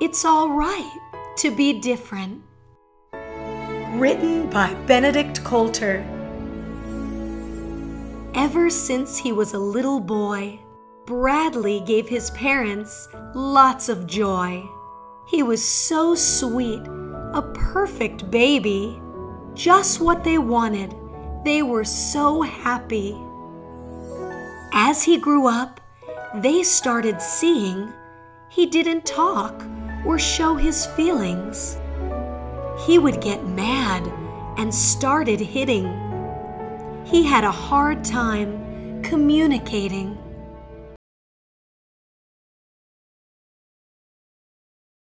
It's all right to be different. Written by Benedict Coulter. Ever since he was a little boy, Bradley gave his parents lots of joy. He was so sweet, a perfect baby, just what they wanted. They were so happy. As he grew up, they started seeing he didn't talk or show his feelings. He would get mad and started hitting. He had a hard time communicating